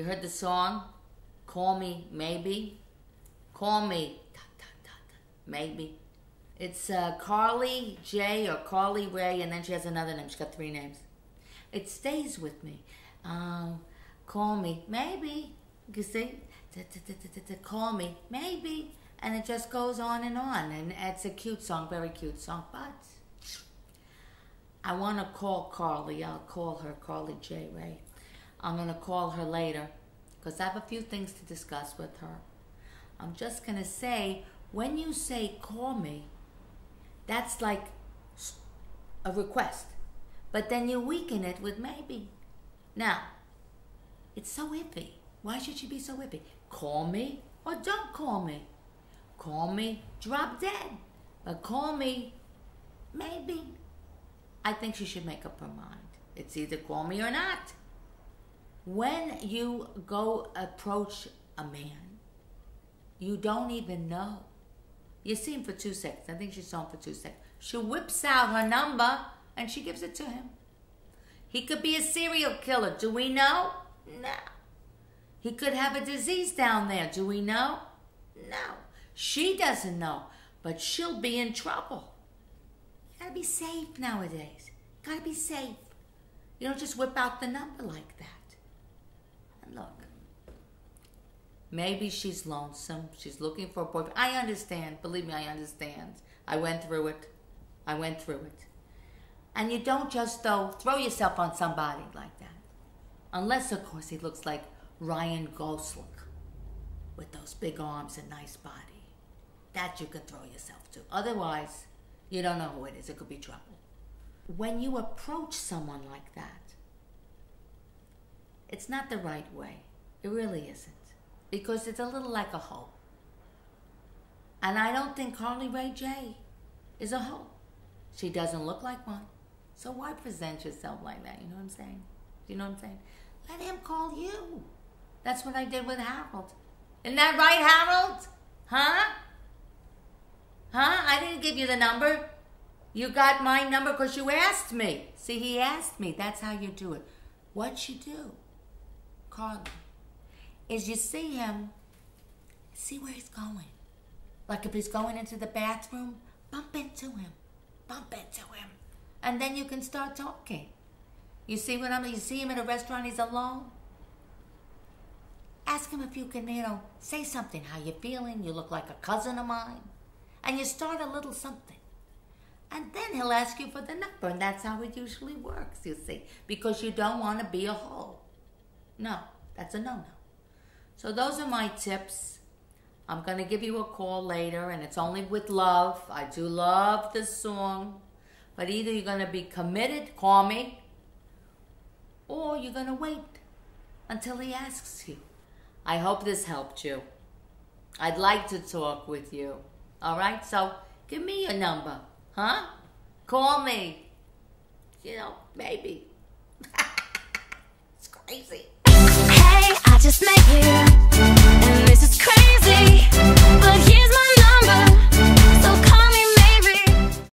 You heard the song? Call me, maybe. Call me, maybe. It's uh, Carly J or Carly Rae, and then she has another name. She's got three names. It stays with me. Um, call me, maybe. You see? Da, da, Call me, maybe. And it just goes on and on. And it's a cute song, very cute song. But I want to call Carly. I'll call her Carly J. Rae. I'm going to call her later because I have a few things to discuss with her. I'm just going to say when you say call me, that's like a request. But then you weaken it with maybe. Now, it's so iffy. Why should she be so iffy? Call me or don't call me. Call me, drop dead. But call me, maybe. I think she should make up her mind. It's either call me or not. When you go approach a man, you don't even know. You see him for two seconds. I think she saw him for two seconds. She whips out her number and she gives it to him. He could be a serial killer. Do we know? No. He could have a disease down there. Do we know? No. She doesn't know, but she'll be in trouble. You gotta be safe nowadays. Gotta be safe. You don't just whip out the number like that. Look, maybe she's lonesome. She's looking for a boyfriend. I understand. Believe me, I understand. I went through it. I went through it. And you don't just, though, throw yourself on somebody like that. Unless, of course, he looks like Ryan Gosling with those big arms and nice body. That you could throw yourself to. Otherwise, you don't know who it is. It could be trouble. When you approach someone like that, it's not the right way. It really isn't. Because it's a little like a hoe. And I don't think Carly Rae J is a hoe. She doesn't look like one. So why present yourself like that? You know what I'm saying? You know what I'm saying? Let him call you. That's what I did with Harold. Isn't that right, Harold? Huh? Huh? I didn't give you the number. You got my number because you asked me. See, he asked me. That's how you do it. What you do, Carly, is you see him, see where he's going. Like if he's going into the bathroom, bump into him. Bump into him. And then you can start talking. You see what I mean? You see him in a restaurant, he's alone. Ask him if you can, you know, say something. How you feeling? You look like a cousin of mine. And you start a little something. And then he'll ask you for the number, and that's how it usually works, you see, because you don't want to be a hole. No, that's a no no. So, those are my tips. I'm going to give you a call later, and it's only with love. I do love this song, but either you're going to be committed, call me, or you're going to wait until he asks you. I hope this helped you. I'd like to talk with you. All right, so give me your number. Huh? Call me. You know, maybe. it's crazy. I just met you.